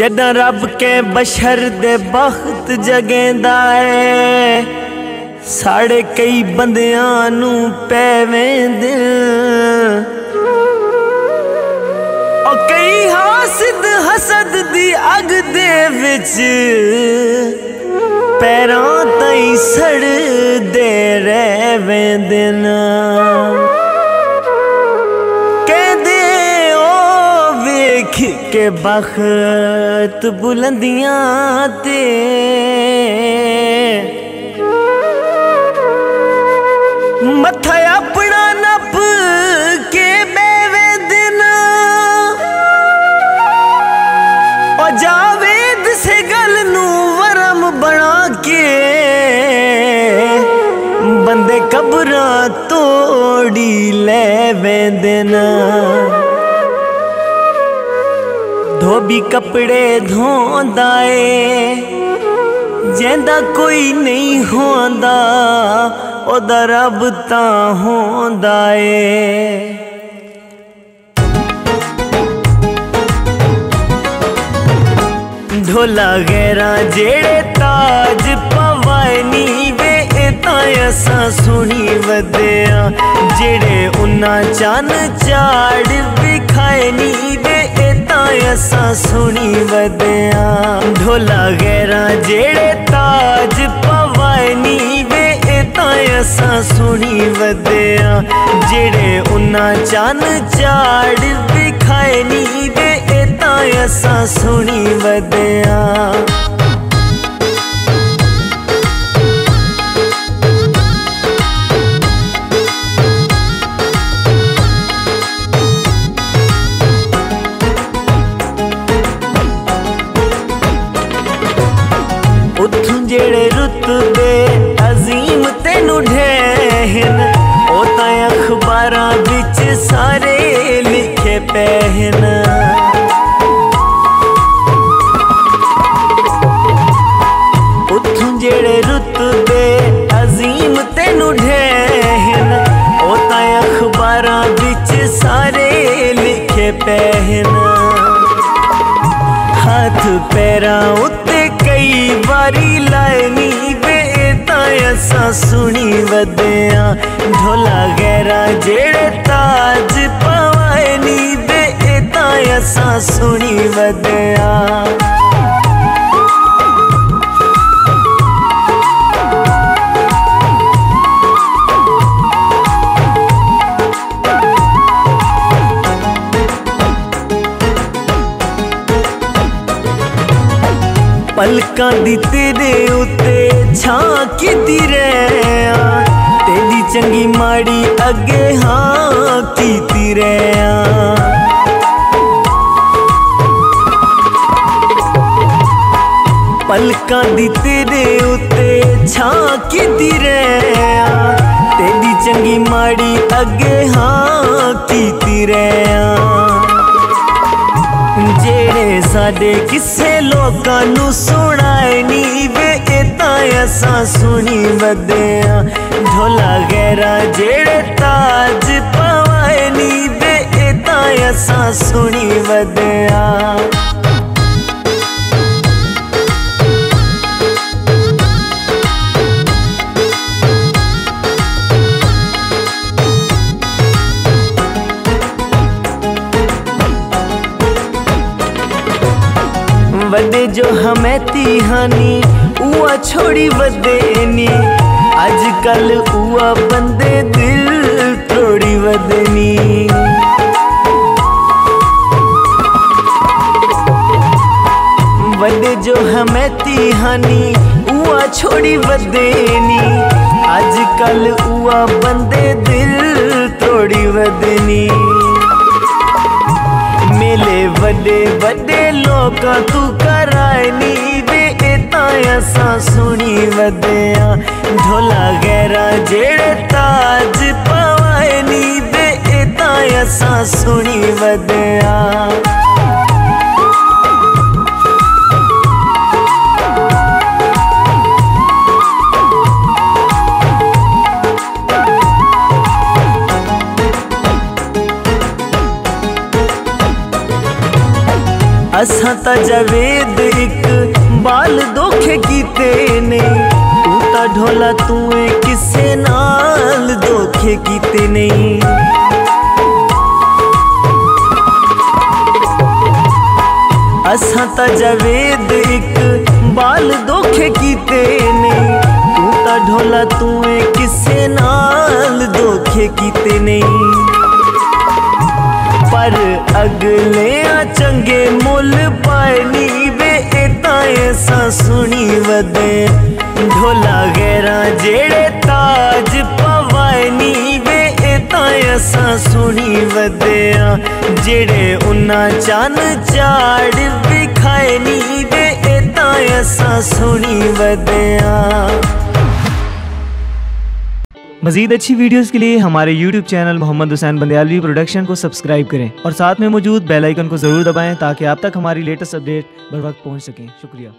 ਜਦਾਂ ਰੱਬ ਕੇ ਬਸ਼ਰ ਦੇ ਬਖਤ ਜਗੇਂਦਾ ਏ, ਸਾੜੇ ਕਈ ਬੰਦਿਆਂ ਨੂੰ ਪੈਵੇਂ ਦਿਲ ਉਹ ਕਈ ਹਾਸਦ ਹਸਦ ਦੀ ਅਗ ਦੇ ਵਿੱਚ ਪੈਰਾਂ ਤਾਈ ਸੜਦੇ ਰਹਿ ਵੈਂਦਨ ਉਹ ਕੇ ਬਖਤ ਬੁਲੰਦੀਆਂ ਤੇ ਮੱਥਾ ਆਪਣਾ ਨੱਪ ਕੇ ਬੇਵੇ ਦਿਨ। ਉਹ ਜਾਵੇਦ ਸੇ ਗੱਲ ਨੂੰ ਵਰਮ ਬਣਾ ਕੇ। ਬੰਦੇ ਕਬਰਾਂ ਤੋੜੀ ਲੈ ਵੈਂਦੇ ਨਾ ਧੋਬੀ ਕੱਪੜੇ ਧੋਂਦਾ ਏ। ਜਿਹਦਾ ਕੋਈ ਨਹੀਂ ਹੁੰਦਾ, ਉਹਦਾ ਰੱਬ ਤਾਂ ਹੋਂਦਾ ਏ। ਢੋਲਾ ਗੈਰਾ ਜਿਹੜੇ ਤਾਜ ਪਵਾਏ ਨੀ ਵੇ, ਇਹ ਤਾਂ ਅਸਾਂ ਸੁਣੀ ਵਧਿਆ। ਜਿਹੜੇ ਉਹਨਾਂ ਚੰਨ ਚਾੜ ਅਸਾਂ ਸੁਣੀ ਵਧਿਆ ਢੋਲਾ ਗੈਰਾ ਜਿਹੜੇ ਤਾਜ ਪਵਾਏ ਨੀ ਵੇ ਇਹ ਤਾਂ ਅਸਾਂ ਸੁਣੀ ਵਧਿਆ ਜਿਹੜੇ ਉਹਨਾਂ ਚੰਨ ਚਾੜ ਵਿਖਾਏ ਨੀ ਵੇ ਇਹ ਤਾਂ ਅਸਾਂ ਸੁਣੀ ਵਧਿਆ ਉੱਥੋਂ ਜਿਹੜੇ ਰੁਤਬੇ ਅਜ਼ੀਮ ਤੈਨੂੰ ਢਹਿਨ ਉਹ ਤਾਂ ਅਖਬਾਰਾਂ ਵਿੱਚ ਸਾਰੇ ਲਿਖੇ ਪਏ ਹਨ ਉੱਥੋਂ ਜਿਹੜੇ ਰੁਤਬੇ ਅਜ਼ੀਮ ਤੈਨੂੰ ਢਹਿਨ ਉਹ ਤਾਂ ਅਖਬਾਰਾਂ ਵਿੱਚ ਸਾਰੇ ਲਿਖੇ ਪਏ ਹਨ ਹੱਥ ਪੈਰਾਂ बारी लायनी बेतायसा सुनी वदया। ढोला गैरा जेड़े ताज पवायनी बेतायसा सुनी वदया। ਪਲਕਾਂ ਦੀ ਤੇਰੇ ਉੱਤੇ ਛਾਂ ਕੀਤੀ ਰਿਆ ਤੇਰੀ ਚੰਗੀ ਮਾੜੀ ਅੱਗੇ ਹਾਂ ਕੀਤੀ ਰਿਆ ਪਲਕਾਂ ਦੀ ਤੇਰੇ ਉੱਤੇ ਛਾਂ ਕੀਤੀ ਰਿਆ ਤੇਰੀ ਚੰਗੀ ਮਾੜੀ ਅੱਗੇ ਹਾਂ ਕੀਤੀ ਰਿਆ ਜਿਹੜੇ ਸਾਡੇ ਕਿਸੇ ਲੋਕਾਂ ਨੂੰ ਸੁਣਾਏ ਨੀ ਵੇ, ਇਹ ਤਾਂ ਅਸਾਂ ਸੁਣੀ ਵਦਿਆ ਢੋਲਾ ਗੈਰਾ ਜਿਹੜੇ ਤਾਜ वदे जो हमें तिहानी उआ छोड़ी वदेनी आजकल उआ बंदे दिल तोड़ी वदनी वदे जो हमें तिहानी उआ छोड़ी वदेनी आजकल उआ बंदे दिल तोड़ी बदनी। मेले बड़े बड़े लोग तू कराए नी बे तां सुणी वधिया ढोला गैरा जहिड़े ताज पवाए नी बे तां सुणी असा त जवेद बाल दोखे कीते ने टूटा ढोला तू किसे नाल दोखे कीते ने असा त जावेद एक बाल दोखे कीते ने टूटा ढोला तू किसे नाल दोखे कीते ने पर अगले चंगे मुल पाए नी। ਪਰ ਸੁਣੀ ਵਦੇ। ਢੋਲਾ ਗੈਰਾਂ ਜਿਹੜੇ ਤਾਜ ਪਵਾਏ ਨੀ ਵੇ ਇਹ ਤਾਂ ਅਸਾਂ ਸੁਣੀ ਵਦਿਆ। ਜਿਹੜੇ ਉਹਨਾਂ ਚੰਨ ਚਾੜ ਵਿਖਾਏ ਨੀ ਵੇ ਇਹ ਤਾਂ ਅਸਾਂ ਸੁਣੀ ਵਦਿਆ। मजीद अच्छी वीडियोस के लिए हमारे YouTube channel Mohammad Hussain Bandyalvi production को सब्सक्राइब करें और साथ में मौजूद बेल आइकन को ज़रूर दबाएँ ताकि आप तक हमारी लेटेस्ट अपडेट बर वक्त पहुँच सकें। शुक्रिया।